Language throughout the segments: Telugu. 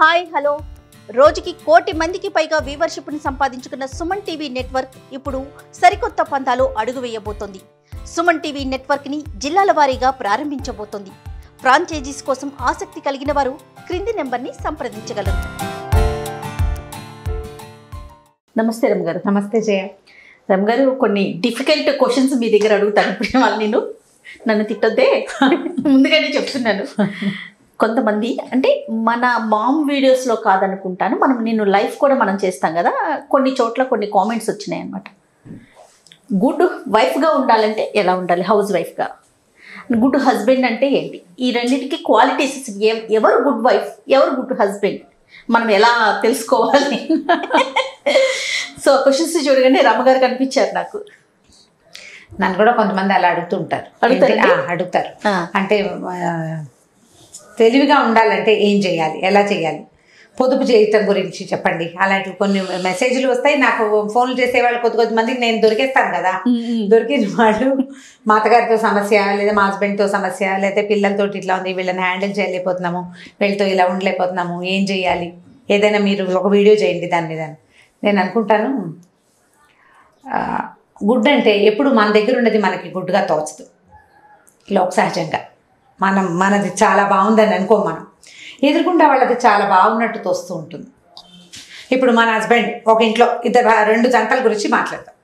Hi hello. రోజుకి కోటి మందికి పైగా వ్యూవర్షిప్ని సంపాదించుకున్న సుమన్ టీవీ నెట్వర్క్ ఇప్పుడు సరికొత్త పంతాలో అడుగు వేయబోతోంది. సుమన్ టీవీ నెట్వర్క్ని జిల్లాల వారీగా ప్రారంభించబోతోంది. ఫ్రాంచైజీస్ కోసం ఆసక్తి కలిగిన వారు క్రింది నెంబర్ని సంప్రదించగలరు. నమస్తే రమ్ గారు. నమస్తే జయ. రమ్ గారు కొన్ని డిఫికల్ట్ క్వశ్చన్స్ మీ దగ్గర అడుగుతాను. ఇప్పుడు వాళ్ళు నేను నన్ను తిట్టొద్దే. ముందుగానే చెప్తున్నాను. కొంతమంది అంటే మన మామ్ వీడియోస్లో కాదనుకుంటాను. మనం నేను లైఫ్ కూడా మనం చేస్తాం కదా. కొన్ని చోట్ల కొన్ని కామెంట్స్ వచ్చినాయి అనమాట గుడ్ వైఫ్గా ఉండాలంటే ఎలా ఉండాలి? హౌస్ వైఫ్గా గుడ్ హస్బెండ్ అంటే ఏంటి? ఈ రెండింటికి క్వాలిటీస్ ఎవ- ఎవరు గుడ్ వైఫ్ ఎవరు గుడ్ హస్బెండ్ మనం ఎలా తెలుసుకోవాలి? సో క్వశ్చన్స్ చూడగానే రమ్మగారు కనిపించారు నాకు. నన్ను కూడా కొంతమంది అలా అడుగుతుంటారు అడుగుతారా? అడుగుతారు. అంటే తెలివిగా ఉండాలంటే ఏం చేయాలి? ఎలా చేయాలి? పొదుపు చేయటం గురించి చెప్పండి. అలాంటి కొన్ని మెసేజ్లు వస్తాయి. నాకు ఫోన్లు చేసే వాళ్ళు కొద్ది కొద్ది మందికి నేను దొరికేస్తాను కదా. దొరికిన వాళ్ళు మా అత్తగారితో సమస్య లేదా మా హస్బెండ్తో సమస్య లేదా పిల్లలతోటి ఇట్లా ఉంది వీళ్ళని హ్యాండిల్ చేయలేకపోతున్నాము వీళ్ళతో ఇలా ఉండలేకపోతున్నాము ఏం చేయాలి? ఏదైనా మీరు ఒక వీడియో చేయండి దాని మీద నేను అనుకుంటాను గుడ్ అంటే ఎప్పుడు మన దగ్గర ఉన్నది మనకి గుడ్గా తోచదు. లోక సహజంగా. మనం మనది చాలా బాగుందని అనుకో మనం ఎదుర్కొంటే వాళ్ళది చాలా బాగున్నట్టు తోస్తూ ఉంటుంది. ఇప్పుడు మన హస్బెండ్ ఒక ఇంట్లో ఇద్దరు రెండు జంటల గురించి మాట్లాడతాం.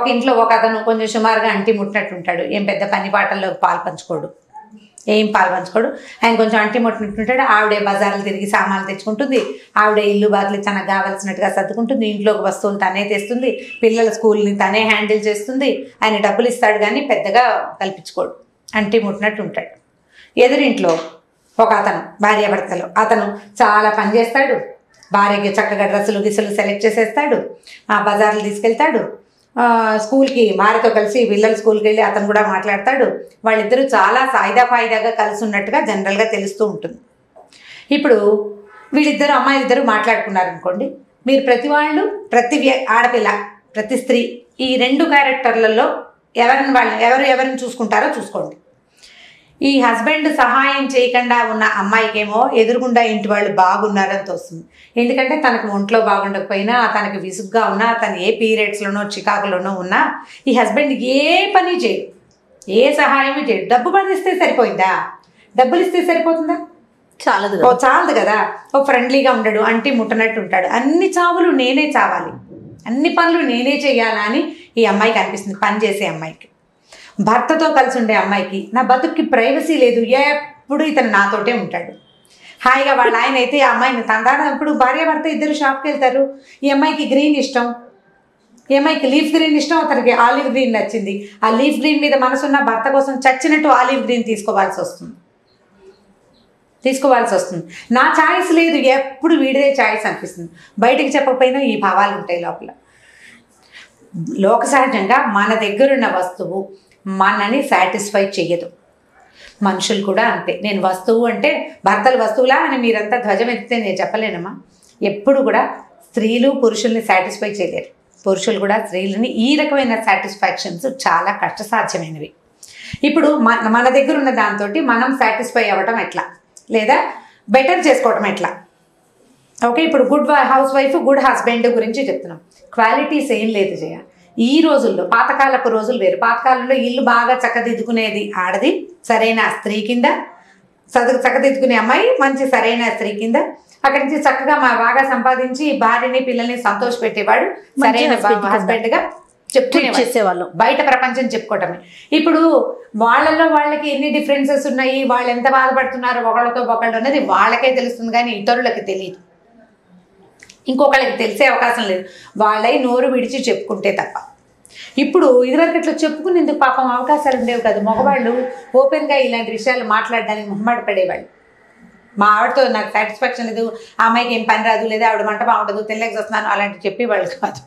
ఒక ఇంట్లో ఒక అతను కొంచెం సుమారుగా అంటి ముట్టినట్టు ఉంటాడు. ఏం పెద్ద పని పాటల్లో పాలు పంచుకోడు. ఏం పాలు పంచుకోడు. ఆయన కొంచెం అంటి ముట్టినట్టు ఉంటాడు. ఆవిడే బజార్లు తిరిగి సామాన్లు తెచ్చుకుంటుంది. ఆవిడే ఇల్లు బాగులు తనకు కావాల్సినట్టుగా సర్దుకుంటుంది. ఇంట్లోకి వస్తువులు తనే తెస్తుంది. పిల్లల స్కూల్ని తనే హ్యాండిల్ చేస్తుంది. ఆయన డబ్బులు ఇస్తాడు కానీ పెద్దగా కల్పించుకోడు. అంటి ముట్టినట్టు ఉంటాడు. ఎదురింట్లో ఒక అతను భార్యాభర్తలు. అతను చాలా పని చేస్తాడు. భార్యకి చక్కగా డ్రెస్సులు గిసులు సెలెక్ట్ చేసేస్తాడు. ఆ బజార్లు తీసుకెళ్తాడు. స్కూల్కి భార్యతో కలిసి పిల్లలు స్కూల్కి వెళ్ళి అతను కూడా మాట్లాడతాడు. వాళ్ళిద్దరూ చాలా సాయిదా ఫాయిదాగా కలిసి ఉన్నట్టుగా జనరల్గా తెలుస్తూ ఉంటుంది. ఇప్పుడు వీళ్ళిద్దరు అమ్మాయిలిద్దరూ మాట్లాడుకున్నారు అనుకోండి మీరు ప్రతి వాళ్ళు ప్రతి వ్య- ఆడపిల్ల ప్రతి స్త్రీ ఈ రెండు క్యారెక్టర్లలో ఎవరిని వాళ్ళని ఎవరు ఎవరిని చూసుకుంటారో చూసుకోండి. ఈ హస్బెండ్ సహాయం చేయకుండా ఉన్న అమ్మాయికేమో ఎదురుగుండా ఇంటి వాళ్ళు బాగున్నారని తోస్తుంది. ఎందుకంటే తనకు ఒంట్లో బాగుండకపోయినా తనకి విసుగ్గా ఉన్నా తను ఏ పీరియడ్స్లోనో చికాకులోనో ఉన్నా ఈ హస్బెండ్ ఏ పని చేయడు. ఏ సహాయము చేయడు. డబ్బు పడిస్తే సరిపోయిందా? డబ్బులు ఇస్తే సరిపోతుందా? చాలదు ఓ చాలదు కదా. ఓ ఫ్రెండ్లీగా ఉండడు అంటి ముట్టనట్టు ఉంటాడు. అన్ని చావులు నేనే చావాలి. అన్ని పనులు నేనే చేయాలా అని ఈ అమ్మాయికి అనిపిస్తుంది పని చేసే అమ్మాయికి. భర్తతో కలిసి ఉండే అమ్మాయికి నా బతుక్కి ప్రైవసీ లేదు ఎప్పుడు ఇతను నాతోటే ఉంటాడు. హాయిగా వాళ్ళ ఆయన అయితే ఆ అమ్మాయిని తందాన ఇప్పుడు భార్య భర్త ఇద్దరు షాప్కి వెళ్తారు. ఈ అమ్మాయికి గ్రీన్ ఇష్టం. ఈ అమ్మాయికి లీఫ్ గ్రీన్ ఇష్టం అతనికి ఆలివ్ గ్రీన్ నచ్చింది. ఆ లీఫ్ గ్రీన్ మీద మనసున్న భర్త కోసం చచ్చినట్టు ఆలివ్ గ్రీన్ తీసుకోవాల్సి వస్తుంది. తీసుకోవాల్సి వస్తుంది. నా ఛాయిస్ లేదు ఎప్పుడు వీడిదే ఛాయిస్ అనిపిస్తుంది. బయటికి చెప్పకపోయినా ఈ భావాలు ఉంటాయి లోపల. లోక సహజంగా మన దగ్గరున్న వస్తువు మనని సాటిస్ఫై చెయ్యదు. మనుషులు కూడా అంతే. నేను వస్తువు అంటే భర్తలు వస్తువులా అని మీరంతా ధ్వజం ఎత్తితే నేను చెప్పలేనమ్మా. ఎప్పుడు కూడా స్త్రీలు పురుషుల్ని సాటిస్ఫై చేయలేరు. పురుషులు కూడా స్త్రీలని ఈ రకమైన సాటిస్ఫాక్షన్స్ చాలా కష్టసాధ్యమైనవి. ఇప్పుడు మన మన దగ్గర ఉన్న దాంతో మనం సాటిస్ఫై అవ్వటం ఎట్లా? లేదా బెటర్ చేసుకోవటం ఎట్లా? ఓకే ఇప్పుడు good house wife good husband గురించి చెప్తున్నాం. క్వాలిటీస్ ఏం లేదు జయ. ఈ రోజుల్లో పాతకాలపు రోజులు వేరు. పాతకాలంలో ఇల్లు బాగా చక్కదిద్దుకునేది ఆడది సరైన స్త్రీ కింద. చదువు చక్కదిద్దుకునే అమ్మాయి మంచి సరైన స్త్రీ కింద. అక్కడి నుంచి చక్కగా మా బాగా సంపాదించి భార్యని పిల్లల్ని సంతోష పెట్టేవాడు సరైన. హస్బెండ్గా చేసేవాళ్ళం. బయట ప్రపంచం చెప్పుకోవటమే. ఇప్పుడు వాళ్ళల్లో వాళ్ళకి ఎన్ని డిఫరెన్సెస్ ఉన్నాయి వాళ్ళు ఎంత బాధపడుతున్నారు ఒకళ్ళతో ఒకళ్ళు అనేది వాళ్ళకే తెలుస్తుంది కానీ ఇతరులకి తెలియదు. ఇంకొకళ్ళకి తెలిసే అవకాశం లేదు. వాళ్ళై నోరు విడిచి చెప్పుకుంటే తప్ప. ఇప్పుడు ఇదివరకు ఇట్లా చెప్పుకునేందుకు పాపం అవకాశాలు ఉండేవి కాదు. మగవాళ్ళు ఓపెన్గా ఇలాంటి విషయాలు మాట్లాడడానికి మొహమాట పడేవాళ్ళు. మా ఆవిడతో నాకు సాటిస్ఫాక్షన్ లేదు. ఆ అమ్మాయికి ఏం పని రాదు లేదా ఆవిడ మంట బాగుండదు తెల్లకి వస్తున్నాను అలాంటి చెప్పేవాళ్ళు కాదు.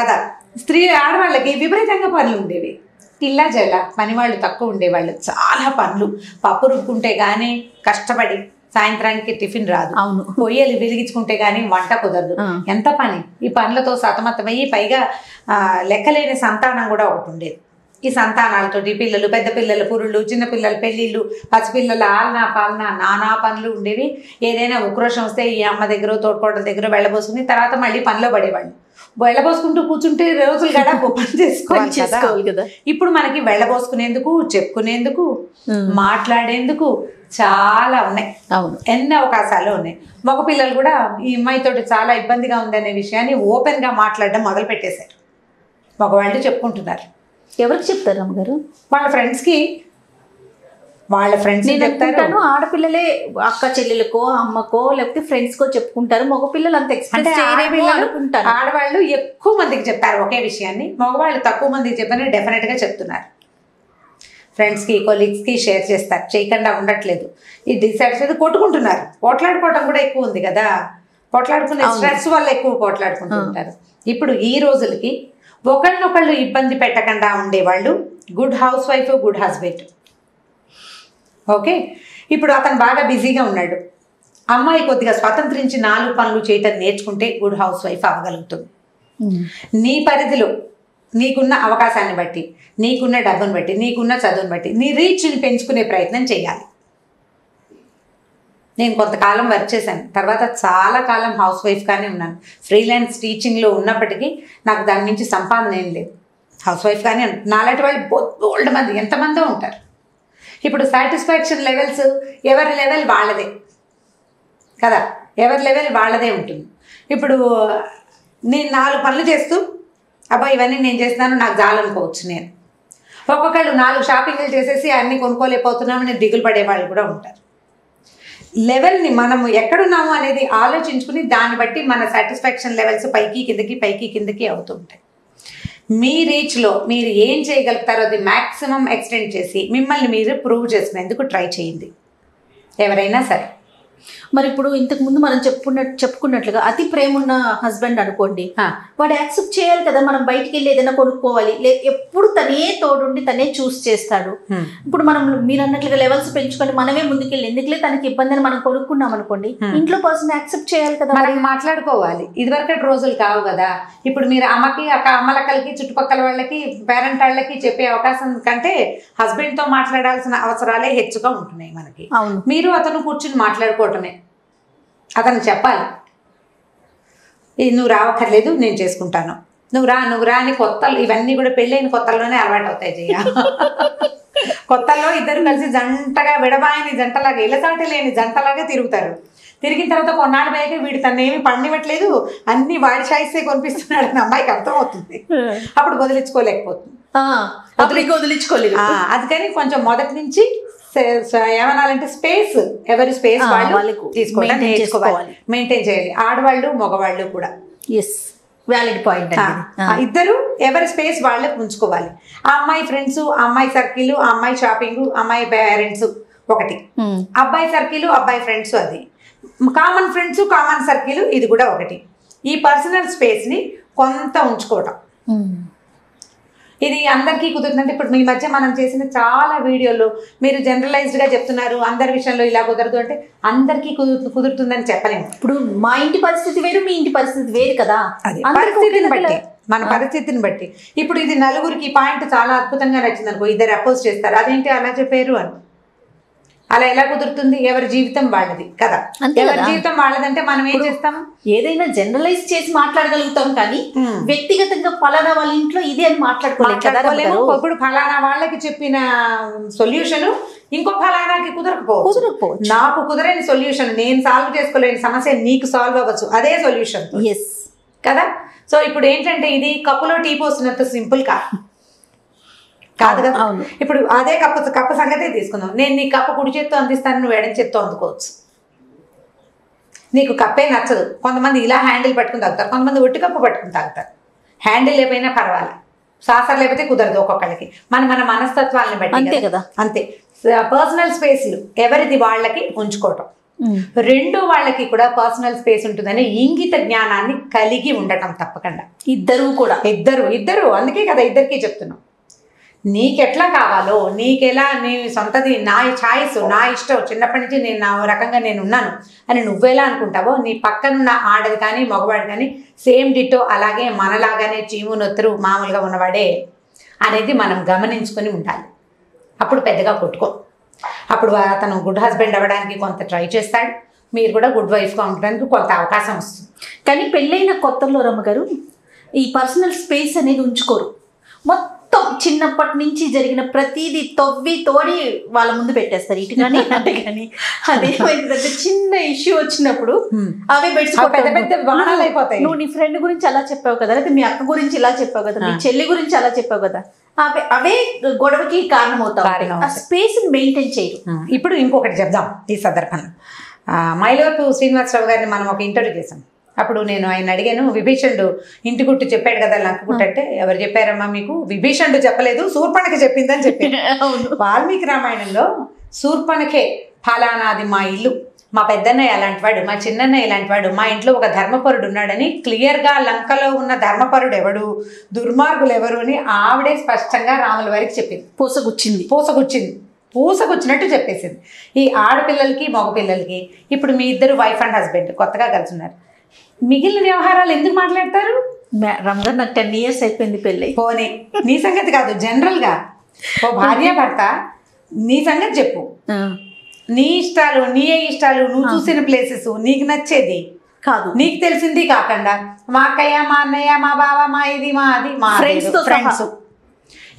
కదా? స్త్రీ ఆడవాళ్ళకి విపరీతంగా పనులు ఉండేవి. ఇల్లా జల్ల పనివాళ్ళు తక్కువ ఉండేవాళ్ళు. చాలా పనులు. పప్పు రుక్కుంటే కానీ కష్టపడి సాయంత్రానికి టిఫిన్ రాదు. అవును. పొయ్యలు వెలిగించుకుంటే కానీ వంట కుదరదు. ఎంత పని? ఈ పనులతో సతమతమయ్యి పైగా ఆ, లెక్కలేని సంతానం కూడా ఒకటి ఉండేది. ఈ సంతానాలతోటి పిల్లలు పెద్ద పిల్లల పురుళ్ళు చిన్న పిల్లల పెళ్ళిళ్ళు పసిపిల్లల ఆలనా పాలన నానా పనులు ఉండేవి. ఏదైనా ఉక్రోషం వస్తే ఈ అమ్మ దగ్గర తోడుకోవడం దగ్గర వెళ్ళబోసుకుని తర్వాత మళ్ళీ పనిలో పడేవాళ్ళు. వెళ్ళబోసుకుంటూ కూర్చుంటే రోజులు గడ పని చేసుకోవాలి కదా. చేసుకోవాలి కదా. ఇప్పుడు మనకి వెళ్ళబోసుకునేందుకు చెప్పుకునేందుకు మాట్లాడేందుకు చాలా ఉన్నాయి. అవును. ఎన్ని అవకాశాలు ఉన్నాయి. మగ పిల్లలు కూడా ఈ అమ్మాయితోటి చాలా ఇబ్బందిగా ఉందనే విషయాన్ని ఓపెన్గా మాట్లాడడం మొదలు పెట్టేశారు మగవాళ్ళు చెప్పుకుంటున్నారు. ఎవరికి చెప్తారు అమ్మగారు? వాళ్ళ ఫ్రెండ్స్కి వాళ్ళ ఫ్రెండ్స్ నేను చెప్తారు. అనుకుంటాను ఆడపిల్లలే అక్క చెల్లెలకో అమ్మకో లేకపోతే ఫ్రెండ్స్ కో చెప్పుకుంటారు. మగ పిల్లలు అంత ఎక్స్ప్రెస్ ఆడవాళ్ళు ఎక్కువ మందికి చెప్తారు ఒకే విషయాన్ని. మగవాళ్ళు తక్కువ మందికి చెప్పని డెఫినెట్గా చెప్తున్నారు. ఫ్రెండ్స్కి కొలీగ్స్కి షేర్ చేస్తారు. చేయకుండా ఉండట్లేదు. ఈ డిసాటిస్ఫైడ్ కొట్టుకుంటున్నారు. పోట్లాడుకోవటం కూడా ఎక్కువ ఉంది కదా. పోట్లాడుకునే. స్ట్రెస్ వల్ల ఎక్కువ పోట్లాడుకుంటూ ఉంటారు. ఇప్పుడు ఈ రోజులకి ఒకళ్ళనొకళ్ళు ఇబ్బంది పెట్టకుండా ఉండేవాళ్ళు. Good housewife good husband okay ఇప్పుడు అతను బాగా బిజీగా ఉన్నాడు. అమ్మాయి కొద్దిగా స్వతంత్రించి నాలుగు పనులు చేయటం నేర్చుకుంటే గుడ్ హౌస్ వైఫ్ అవ్వగలుగుతుంది. ఉమ్. నీ పరిధిలో నీకున్న అవకాశాన్ని బట్టి నీకున్న డబ్బును బట్టి నీకున్న చదువుని బట్టి నీ రీచ్ని పెంచుకునే ప్రయత్నం చేయాలి. నేను కొంతకాలం వర్క్ చేశాను. తర్వాత చాలా కాలం హౌస్ వైఫ్గానే ఉన్నాను. ఫ్రీలాన్స్ టీచింగ్లో ఉన్నప్పటికీ నాకు దాని నుంచి సంపాదన ఏం లేదు. హౌస్ వైఫ్గానే కానీ నాలాంటి వాళ్ళు బోల్డ్ మంది ఎంతమందో ఉంటారు. ఇప్పుడు సాటిస్ఫాక్షన్ లెవెల్స్ ఎవరి లెవెల్ వాళ్ళదే. కదా? ఎవరి లెవెల్ వాళ్ళదే ఉంటుంది. ఇప్పుడు నేను నాలుగు పనులు చేస్తూ అబ్బా ఇవన్నీ నేను చేస్తున్నాను నాకు చాలనుకోవచ్చు నేను. ఒక్కొక్కళ్ళు నాలుగు షాపింగ్లు చేసేసి అన్నీ కొనుక్కోలేకపోతున్నామని దిగులు పడే వాళ్ళు కూడా ఉంటారు. లెవెల్ని మనము ఎక్కడున్నాము అనేది ఆలోచించుకుని దాన్ని బట్టి మన సాటిస్ఫాక్షన్ లెవెల్స్ పైకి కిందకి పైకి కిందకి అవుతుంటాయి మీ రీచ్లో మీరు ఏం చేయగలుగుతారో అది మ్యాక్సిమం ఎక్స్టెండ్ చేసి మిమ్మల్ని మీరు ప్రూవ్ చేసుకునేందుకు ట్రై చేయండి. ఎవరైనా సరే. మరి ఇప్పుడు ఇంతకు ముందు మనం చెప్పుకున్నట్టు చెప్పుకున్నట్లుగా అతి ప్రేమ ఉన్న హస్బెండ్ అనుకోండి. వాడు యాక్సెప్ట్ చేయాలి కదా మనం బయటికి వెళ్ళి ఏదైనా కొనుక్కోవాలి. ఎప్పుడు తనే తోడుండి తనే చూస్ చేస్తాడు. ఇప్పుడు మనం మీరు అన్నట్లుగా లెవెల్స్ పెంచుకొని మనమే ముందుకెళ్ళి ఎందుకులే తనకి ఇబ్బంది అని మనం కొనుక్కున్నాం అనుకోండి. ఇంట్లో పర్సన్ యాక్సెప్ట్ చేయాలి కదా మనం మాట్లాడుకోవాలి. ఇదివరకటి రోజులు కావు కదా. ఇప్పుడు మీరు అమ్మకి అక్క అమ్మలక్కలకి చుట్టుపక్కల వాళ్ళకి పేరెంట్ వాళ్ళకి చెప్పే అవకాశం కంటే హస్బెండ్తో మాట్లాడాల్సిన అవసరాలే హెచ్చుగా ఉంటున్నాయి మనకి. అవును. మీరు అతను కూర్చుని మాట్లాడుకోవటమే. అతను చెప్పాలి. ఇది నువ్వు రావక్కర్లేదు నేను చేసుకుంటాను. నువ్వు రా నువ్వు రా అని కొత్తలు ఇవన్నీ కూడా పెళ్ళైన కొత్తల్లోనే అలవాటు అవుతాయి జయ. కొత్తల్లో ఇద్దరు కలిసి జంటగా విడబాయని జంటలాగా ఇలసాటి లేని జంటలాగా తిరుగుతారు. తిరిగిన తర్వాత కొన్నాళ్ళు పోయాక వీడు తను ఏమి పండివ్వట్లేదు అన్ని వాడి చాయిసే కొనిపిస్తున్నాడు అని అమ్మాయికి అర్థమవుతుంది. అప్పుడు వదిలించుకోలేకపోతుంది. వదిలించుకోలేదు. అందుకని కొంచెం మొదటి నుంచి ఏమనాలంటే స్పేస్. ఎవరి స్పేస్ వాళ్ళు తీసుకోవడం maintain నేర్చుకోవాలి. మెయింటైన్ చేయాలి. ఆడవాళ్ళు మగవాళ్ళు కూడా. ఎస్ వ్యాలిడ్ పాయింట్ ఇద్దరు ఎవరి స్పేస్ వాళ్ళకు ఉంచుకోవాలి. ఆ అమ్మాయి ఫ్రెండ్స్ ఆ అమ్మాయి సర్కిల్ ఆ అమ్మాయి షాపింగ్ అమ్మాయి పేరెంట్స్ ఒకటి. అబ్బాయి సర్కిల్ అబ్బాయి ఫ్రెండ్స్ అది. కామన్ ఫ్రెండ్స్ కామన్ సర్కిల్ ఇది కూడా ఒకటి. ఈ పర్సనల్ స్పేస్ని కొంత ఉంచుకోవటం. ఇది అందరికీ కుదురుతుందంటే ఇప్పుడు మీ మధ్య మనం చేసిన చాలా వీడియోలు మీరు జనరలైజ్డ్గా చెప్తున్నారు అందరి విషయంలో ఇలా కుదరదు అంటే అందరికీ కుదురు కుదురుతుందని చెప్పలేము. ఇప్పుడు మా ఇంటి పరిస్థితి వేరు మీ ఇంటి పరిస్థితి వేరు కదా. పరిస్థితిని బట్టి మన పరిస్థితిని బట్టి. ఇప్పుడు ఇది నలుగురికి పాయింట్ చాలా అద్భుతంగా నచ్చింది అనుకో ఇద్దరు అపోజ్ చేస్తారు. అదేంటి అలా చెప్పారు అని. అలా ఎలా కుదురుతుంది? ఎవరి జీవితం వాళ్ళది. కదా? ఎవరి. జీవితం వాళ్ళదంటే మనం ఏం చేస్తాం ఏదైనా జనరలైజ్ చేసి మాట్లాడగలుగుతాం కానీ. వ్యక్తిగతంగా పలానా వాళ్ళ ఇంట్లో ఇది అని మాట్లాడుకోలేము. ఇప్పుడు ఫలానా వాళ్ళకి చెప్పిన సొల్యూషన్ ఇంకో ఫలానాకి కుదరకపోవచ్చు. కుదరకపోవచ్చు. నాకు కుదరని సొల్యూషన్ నేను సాల్వ్ చేసుకోలేని సమస్య నీకు సాల్వ్ అవ్వచ్చు. అదే సొల్యూషన్. ఎస్ కదా? సో ఇప్పుడు ఏంటంటే ఇది కప్పులో టీ పోసినంత సింపుల్ కాదు. కాదు కదా. ఇప్పుడు అదే కప్పు కప్పు సంగతే తీసుకుందాం. నేను నీ కప్పు కుడి చేత్తో అందిస్తాను నువ్వు ఎడం చేత్తో అందుకోవచ్చు. నీకు కప్పే నచ్చదు. కొంతమంది ఇలా హ్యాండిల్ పట్టుకుని తాగుతారు. కొంతమంది ఒట్టి కప్పు పట్టుకుని తాగుతారు. హ్యాండిల్ లేకపోయినా పర్వాలేదు సాసర్ లేకపోతే కుదరదు ఒక్కొక్కళ్ళకి. మన మన మనస్తత్వాలను బట్టి అంతే కదా. అంతే. పర్సనల్ స్పేస్లు ఎవరిది వాళ్ళకి ఉంచుకోవటం. రెండు వాళ్ళకి కూడా పర్సనల్ స్పేస్ ఉంటుందని ఇంగిత జ్ఞానాన్ని కలిగి ఉండటం తప్పకుండా. ఇద్దరు కూడా. ఇద్దరు ఇద్దరు. అందుకే కదా ఇద్దరికి చెప్తున్నాం. నీకెట్లా కావాలో నీకెలా నీ సొంతది నా ఛాయిస్ నా ఇష్టం చిన్నప్పటి నుంచి నేను నా రకంగా నేను ఉన్నాను అని నువ్వెలా అనుకుంటావో నీ పక్కనున్న ఆడది కానీ మగవాడు కానీ సేమ్ డిట్టో అలాగే మనలాగానే చీము నొత్తురు మామూలుగా ఉన్నవాడే అనేది మనం గమనించుకొని ఉండాలి. అప్పుడు పెద్దగా కొట్టుకో. అప్పుడు అతను గుడ్ హస్బెండ్ అవ్వడానికి కొంత ట్రై చేస్తాడు. మీరు కూడా గుడ్ వైఫ్గా ఉండడానికి కొంత అవకాశం వస్తుంది. కానీ పెళ్ళైన కొత్తలో రమ్మగారు ఈ పర్సనల్ స్పేస్ అనేది ఉంచుకోరు. మొత్తం చిన్నప్పటి నుంచి జరిగిన ప్రతిదీ తవ్వి తోడి వాళ్ళ ముందు పెట్టేస్తారు. ఇటు కానీ అంటే కానీ అదేమైందంటే చిన్న ఇష్యూ వచ్చినప్పుడు అవే బెడ్స్ అవి పెద్ద పెద్ద బాణాలు అయిపోతాయి. నువ్వు నీ ఫ్రెండ్ గురించి అలా చెప్పావు కదా లేకపోతే మీ అక్క గురించి ఇలా చెప్పావు కదా మీ. చెల్లి గురించి అలా చెప్పావు కదా అవే అవే గొడవకి కారణం అవుతావు కారణం ఆ. స్పేస్ మెయింటైన్ చేయరు. ఇప్పుడు ఇంకొకటి చెప్దాం ఈ సందర్భంలో. మైలవరపు శ్రీనివాసరావు గారిని మనం ఒక ఇంటర్వ్యూ చేసాం. అప్పుడు నేను ఆయన అడిగాను విభీషణుడు ఇంటి గుట్టు చెప్పాడు కదా లంక గుట్టు అంటే ఎవరు చెప్పారమ్మా మీకు? విభీషణుడు చెప్పలేదు శూర్పణకి చెప్పిందని చెప్పి వాల్మీకి రామాయణంలో శూర్పణకే ఫలానాది మా ఇల్లు మా పెద్దన్నయ్య అలాంటి వాడు మా చిన్నన్నయ్య ఇలాంటి వాడు మా ఇంట్లో ఒక ధర్మపరుడు ఉన్నాడని క్లియర్గా లంకలో ఉన్న ధర్మపరుడు ఎవడు దుర్మార్గులు ఎవరు అని ఆవిడే స్పష్టంగా రాముల వారికి చెప్పింది. పూసగుచ్చింది. పూసగుచ్చింది. పూసగుచ్చినట్టు చెప్పేసింది. ఈ ఆడపిల్లలకి మగపిల్లలకి ఇప్పుడు మీ ఇద్దరు వైఫ్ అండ్ హస్బెండ్ కొత్తగా కలిసి ఉన్నారు. మిగిలిన వ్యవహారాలు ఎందుకు మాట్లాడతారు? రంజాన్ నాకు టెన్ ఇయర్స్ అయిపోయింది పెళ్ళి. పోనీ నీ సంగతి కాదు జనరల్గా ఓ భార్య భర్త నీ సంగతి చెప్పు. నీ ఇష్టాలు నీ ఇష్టాలు నువ్వు చూసిన ప్లేసెస్ నీకు నచ్చేది? కాదు. నీకు తెలిసింది కాకుండా మా అక్కయ్య మా అన్నయ్య మా బావ మా ఇది మా అది మా ఫ్రెండ్స్ సహా.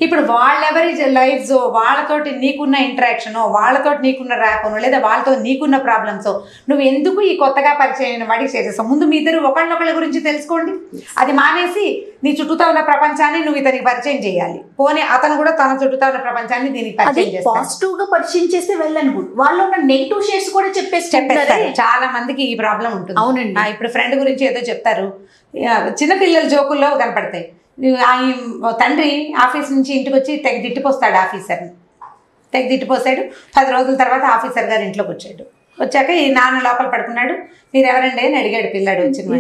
ఇప్పుడు వాళ్ళెవరి లైఫ్స్ వాళ్ళతోటి నీకున్న ఇంటరాక్షన్ వాళ్ళతోటి నీకున్న ర్యాపను లేదా వాళ్ళతో నీకున్న ప్రాబ్లమ్స్ నువ్వు ఎందుకు ఈ కొత్తగా పరిచయం అయిన వాడికి చేసేస్తావు ముందు మీ ఇద్దరు ఒకళ్ళొకళ్ళ గురించి తెలుసుకోండి. అది మానేసి నీ చుట్టూతా ఉన్న ప్రపంచాన్ని నువ్వు ఇతనికి పరిచయం చేయాలి. పోనీ అతను కూడా తన చుట్టూతా ఉన్న ప్రపంచాన్ని దీనికి పరిచయం చేస్తాడు. పాజిటివ్గా పరిచయం చేస్తే వెళ్ళను వాళ్ళు ఉన్న నెగిటివ్ షేడ్స్ కూడా చెప్పేసి చెప్పేస్తారు. చాలా మందికి ఈ ప్రాబ్లం ఉంటుంది. అవునండి. ఇప్పుడు ఫ్రెండ్ గురించి ఏదో చెప్తారు. చిన్నపిల్లల జోకుల్లో కనపడతాయి. తండ్రి ఆఫీస్ నుంచి ఇంటికి వచ్చి తెగ తిట్టిపోస్తాడు ఆఫీసర్ని. తెగ పది రోజుల తర్వాత ఆఫీసర్ గారు ఇంట్లోకి వచ్చాడు. వచ్చాక ఈ నాన్న లోపల పడుకున్నాడు. మీరు ఎవరండి అని అడిగాడు పిల్లాడు వచ్చిన.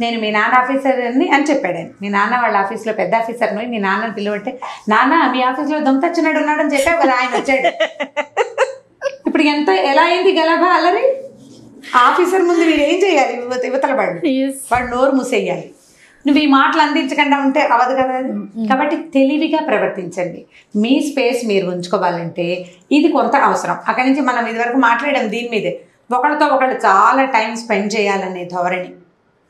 నేను మీ నాన్న ఆఫీసర్ని అని చెప్పాడు ఆయన. మీ నాన్న వాళ్ళ ఆఫీస్లో పెద్ద ఆఫీసర్ని మీ నాన్నని పిలువంటే నాన్న మీ ఆఫీస్లో దొంగతచ్చినాడు ఉన్నాడని చెప్పావు కదా ఆయన వచ్చాడు. ఇప్పుడు ఎంత ఎలా అయింది గలభా అల్లరి? ఆఫీసర్ ముందు వీడు ఏం చేయాలి? యువత యువతల పడు వాడు నోరు మూసేయాలి. నువ్వు ఈ మాటలు అందించకుండా ఉంటే అవదు కదా? కాబట్టి తెలివిగా ప్రవర్తించండి. మీ స్పేస్ మీరు ఉంచుకోవాలంటే ఇది కొంత అవసరం. అక్కడి నుంచి మనం ఇదివరకు మాట్లాడాం దీని మీదే. ఒకళ్ళతో ఒకళ్ళు చాలా టైం స్పెండ్ చేయాలనే ధోరణి.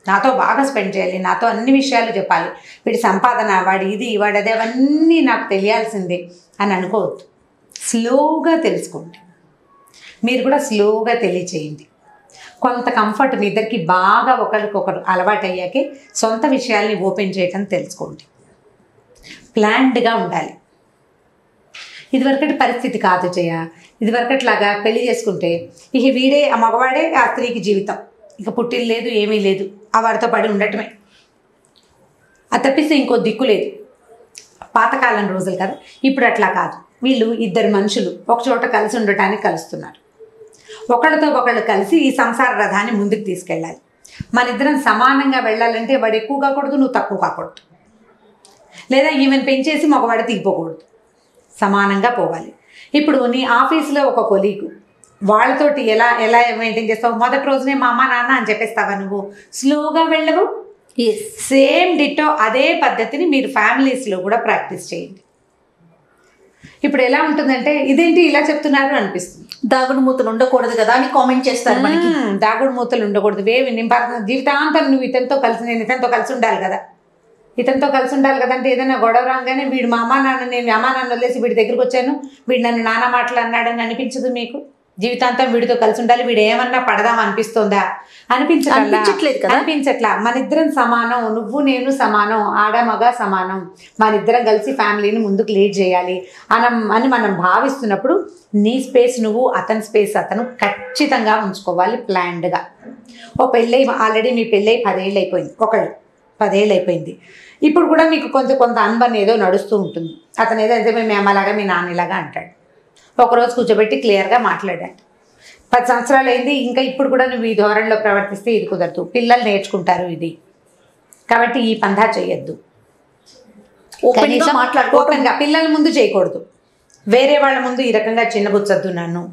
నాతో బాగా స్పెండ్ చేయాలి. నాతో అన్ని విషయాలు చెప్పాలి. వీడి సంపాదన వాడి ఇది వాడి అది అవన్నీ నాకు తెలియాల్సిందే అని అనుకోవద్దు. స్లోగా తెలుసుకోండి. మీరు కూడా స్లోగా తెలియచేయండి. కొంత కంఫర్ట్ మీ ఇద్దరికి బాగా ఒకరికొకరు అలవాటు అయ్యాకే సొంత విషయాల్ని ఓపెన్ చేయటం తెలుసుకోండి. ప్లాన్డ్గా ఉండాలి. ఇదివరకటి పరిస్థితి కాదు జయ. ఇదివరకట్లాగా పెళ్ళి చేసుకుంటే ఇక వీడే ఆ మగవాడే ఆ స్త్రీకి జీవితం. ఇక పుట్టిల్లు లేదు ఏమీ లేదు. ఆ వారితో పడి ఉండటమే. అది తప్పిస్తే ఇంకో దిక్కు లేదు. పాతకాలం రోజులు కదా. ఇప్పుడు అట్లా కాదు. వీళ్ళు ఇద్దరు మనుషులు. ఒక చోట కలిసి ఉండటానికి కలుస్తున్నారు. ఒకళ్ళతో ఒకళ్ళు కలిసి ఈ సంసార రథాన్ని ముందుకు తీసుకెళ్ళాలి. మన ఇద్దరం సమానంగా వెళ్ళాలంటే వాడు ఎక్కువ కాకూడదు నువ్వు తక్కువ కాకూడదు. లేదా ఈమెను పెంచేసి మగవాడు దిగిపోకూడదు సమానంగా పోవాలి. ఇప్పుడు నీ ఆఫీస్లో ఒక కొలీగు వాళ్ళతోటి ఎలా ఎలా మెయింటైన్ చేస్తావు? మొదటి రోజునే మా అమ్మ నాన్న అని చెప్పేస్తావా నువ్వు? స్లోగా వెళ్ళవు. సేమ్ డిట్టో అదే పద్ధతిని మీరు ఫ్యామిలీస్లో కూడా ప్రాక్టీస్ చేయండి. ఇప్పుడు ఎలా ఉంటుందంటే ఇదేంటి ఇలా చెప్తున్నారు అనిపిస్తుంది. దాగుడు మూతలు ఉండకూడదు కదా అని కామెంట్ చేస్తారు మనకి. దాగుడు మూతలు ఉండకూడదు. వేవి నింపాల్సిన జీవితాంతం నువ్వు ఇతనితో కలిసి నేను ఇతనితో కలిసి ఉండాలి కదా. ఇతనితో కలిసి ఉండాలి కదంటే ఏదైనా గొడవ రాగానే వీడు మా అమ్మ నాన్న నేను అమ్మ నాన్న వదిలేసి వీడి దగ్గరికి వచ్చాను. వీడు నన్ను నానా మాటలు అన్నాడని అనిపించదు మీకు? జీవితాంతం వీడితో కలిసి ఉండాలి. వీడు ఏమన్నా పడదాం అనిపిస్తుందా? అనిపించట్లా? అనిపించట్లేదు. అనిపించట్లా? మన ఇద్దరం సమానం. నువ్వు నేను సమానం. ఆడ మగ సమానం. మన ఇద్దరం కలిసి ఫ్యామిలీని ముందుకు లీడ్ చేయాలి. అనం అని మనం భావిస్తున్నప్పుడు నీ స్పేస్ నువ్వు అతని స్పేస్ అతను ఖచ్చితంగా ఉంచుకోవాలి ప్లాన్డ్గా. ఓ పెళ్ళై ఆల్రెడీ మీ పెళ్ళై పదేళ్ళు అయిపోయింది ఒకళ్ళు పదేళ్ళు అయిపోయింది ఇప్పుడు కూడా మీకు కొంత కొంత అనుభవం ఏదో నడుస్తూ ఉంటుంది. అతను ఏదో అయితే మీ అమ్మలాగా మీ నాన్నలాగా అంటాడు. ఒకరోజు కూర్చోబెట్టి క్లియర్గా మాట్లాడాడు పది సంవత్సరాలు అయింది ఇంకా ఇప్పుడు కూడా నువ్వు ఈ ధోరణిలో ప్రవర్తిస్తే ఇది కుదరదు. పిల్లలు నేర్చుకుంటారు ఇది. కాబట్టి ఈ పంధా చేయొద్దు ఓపెన్గా పిల్లల ముందు చేయకూడదు. వేరే వాళ్ళ ముందు ఈ రకంగా చిన్నబుచ్చొద్దు నన్ను.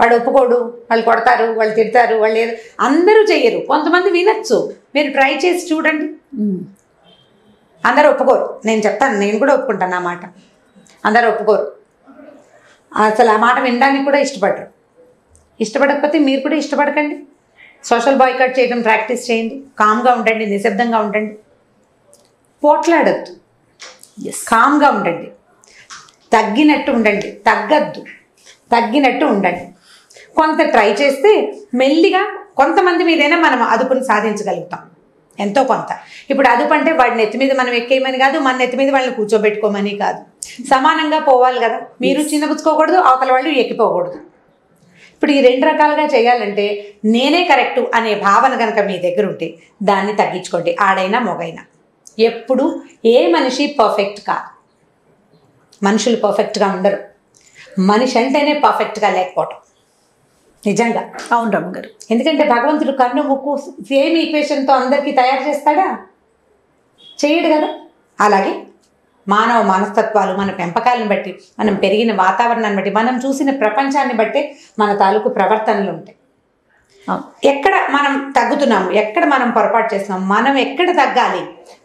వాడు ఒప్పుకోడు వాళ్ళు కొడతారు వాళ్ళు తిడతారు వాళ్ళు ఏదో అందరూ చెయ్యరు. కొంతమంది వినొచ్చు. మీరు ట్రై చేసి చూడండి. అందరూ ఒప్పుకోరు. నేను చెప్తాను నేను కూడా ఒప్పుకుంటాను ఆ మాట. అందరూ ఒప్పుకోరు. అసలు ఆ మాట వినడానికి కూడా ఇష్టపడరు. ఇష్టపడకపోతే మీరు కూడా ఇష్టపడకండి. సోషల్ బాయ్కట్ చేయడం ప్రాక్టీస్ చేయండి. కామ్గా ఉండండి నిశ్శబ్దంగా ఉండండి. పోట్లాడద్దు. కామ్గా ఉండండి. తగ్గినట్టు ఉండండి. తగ్గద్దు. తగ్గినట్టు ఉండండి. కొంత ట్రై చేస్తే మెల్లిగా కొంతమంది మీదైనా మనం అదుపుని సాధించగలుగుతాం. ఎంతో కొంత. ఇప్పుడు అదుపు అంటే వాడి నెత్తి మీద మనం ఎక్కేయమని కాదు మన నెత్తి మీద వాళ్ళని కూర్చోబెట్టుకోమని కాదు. సమానంగా పోవాలి కదా. మీరు చిన్నపుచ్చుకోకూడదు అవతల వాళ్ళు ఎక్కిపోకూడదు. ఇప్పుడు ఈ రెండు రకాలుగా చేయాలంటే నేనే కరెక్టు అనే భావన కనుక మీ దగ్గర ఉంటే దాన్ని తగ్గించుకోండి ఆడైనా మొగైనా. ఎప్పుడు ఏ మనిషి పర్ఫెక్ట్ కాదు మనుషులు పర్ఫెక్ట్గా ఉండరు. మనిషి అంటేనే పర్ఫెక్ట్గా లేకపోవటం. నిజంగా. అవును రమ్మ గారు. ఎందుకంటే భగవంతుడు కన్ను ముక్కు సేమ్ ఈక్వేషన్తో అందరికీ తయారు చేస్తాడా? చేయడు కదా. అలాగే మానవ మనస్తత్వాలు మన పెంపకాలను బట్టి మనం పెరిగిన వాతావరణాన్ని బట్టి మనం చూసిన ప్రపంచాన్ని బట్టి మన తాలూకు ప్రవర్తనలు ఉంటాయి. ఎక్కడ మనం తగ్గుతున్నాము ఎక్కడ మనం పొరపాటు చేస్తున్నాం మనం ఎక్కడ తగ్గాలి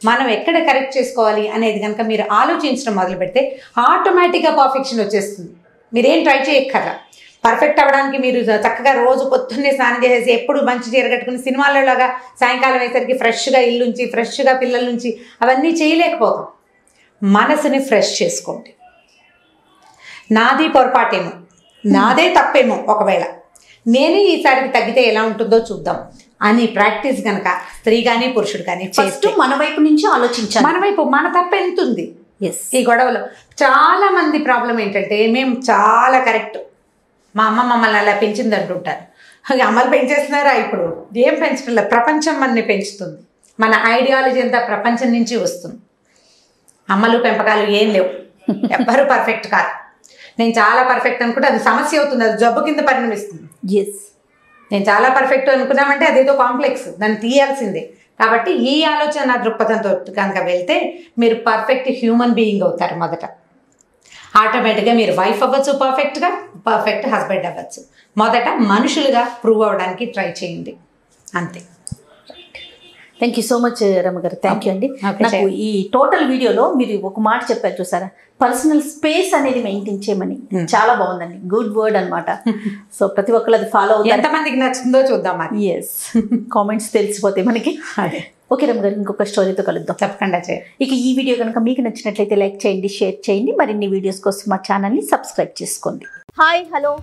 మనం ఎక్కడ కరెక్ట్ చేసుకోవాలి అనేది కనుక మీరు ఆలోచించడం మొదలు పెడితే ఆటోమేటిక్గా పర్ఫెక్షన్ వచ్చేస్తుంది. మీరేం ట్రై చేయక్కర్లా. పర్ఫెక్ట్ అవ్వడానికి మీరు చక్కగా రోజు పొద్దున్నే స్నానం చేసేసి ఎప్పుడు మంచి చీర కట్టుకుని సినిమాలలాగా సాయంకాలం అయ్యేసరికి ఫ్రెష్గా ఇల్లు నుంచి ఫ్రెష్గా పిల్లల నుంచి అవన్నీ చేయలేకపోతాం. మనసుని ఫ్రెష్ చేసుకోండి. నాది పొరపాటేమో నాదే తప్పేమో ఒకవేళ. నేనే ఈసారికి తగ్గితే ఎలా ఉంటుందో చూద్దాం అని ప్రాక్టీస్ కనుక స్త్రీ కానీ పురుషుడు కానీ ఫస్ట్ చేస్తే. మన వైపు నుంచి ఆలోచించాలి. మన వైపు మన తప్ప ఎంత ఉంది ఎస్ ఈ గొడవలో చాలా మంది ప్రాబ్లం ఏంటంటే మేము చాలా కరెక్ట్ మా అమ్మ మమ్మల్ని అలా పెంచింది అంటుంటారు. అమ్మలు పెంచేస్తున్నారా ఇప్పుడు? ఏం పెంచడం ప్రపంచం మనని పెంచుతుంది. మన ఐడియాలజీ అంతా ప్రపంచం నుంచి వస్తుంది. అమ్మలు పెంపకాలు ఏం లేవు. ఎవ్వరూ పర్ఫెక్ట్ కాదు. నేను చాలా పర్ఫెక్ట్ అనుకుంటే అది సమస్య అవుతుంది అది జబ్బు కింద పరిణమిస్తుంది. ఎస్ నేను చాలా పర్ఫెక్ట్ అనుకున్నామంటే అదేదో కాంప్లెక్స్ దాన్ని తీయాల్సిందే. కాబట్టి ఈ ఆలోచన దృక్పథంతో కనుక వెళ్తే మీరు పర్ఫెక్ట్ హ్యూమన్ బీయింగ్ అవుతారు మొదట. ఆటోమేటిక్గా మీరు వైఫ్ అవ్వచ్చు పర్ఫెక్ట్గా పర్ఫెక్ట్ హస్బెండ్ అవ్వచ్చు. మొదట మనుషులుగా ప్రూవ్ అవ్వడానికి ట్రై చేయండి. అంతే. థ్యాంక్ యూ సో మచ్ రమ్మ గారు. థ్యాంక్ యూ అండి. నాకు. ఈ టోటల్ వీడియోలో మీరు ఒక మాట చెప్పారు చూసారా? పర్సనల్ స్పేస్ అనేది మెయింటైన్ చేయమని. Hmm. చాలా బాగుందండి. గుడ్ వర్డ్ అన్నమాట. సో ప్రతి ఒక్కరు అది ఫాలో ఎంతమందికి నచ్చుతుందో చూద్దాం మరి. ఎస్ కామెంట్స్ తెలిసిపోతాయి మనకి. ఓకే రమ్మ గారు ఇంకొక స్టోరీతో కలుద్దాం. తప్పకుండా చేయండి. ఇక ఈ వీడియో కనుక మీకు నచ్చినట్లయితే లైక్ చేయండి షేర్ చేయండి. మరిన్ని వీడియోస్ కోసం మా ఛానల్ని సబ్స్క్రైబ్ చేసుకోండి. హాయ్ హలో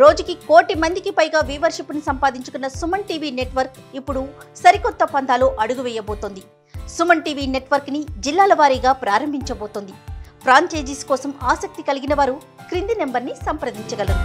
రోజుకి కోటి మందికి పైగా వ్యూవర్షిప్ని సంపాదించుకున్న సుమన్ టీవీ నెట్వర్క్ ఇప్పుడు సరికొత్త పంతాలు అడుగు వేయబోతోంది. సుమన్ టీవీ నెట్వర్క్ని జిల్లాల వారీగా ప్రారంభించబోతోంది. ఫ్రాంచైజీస్ కోసం ఆసక్తి కలిగిన వారు క్రింది నెంబర్ని సంప్రదించగలరు.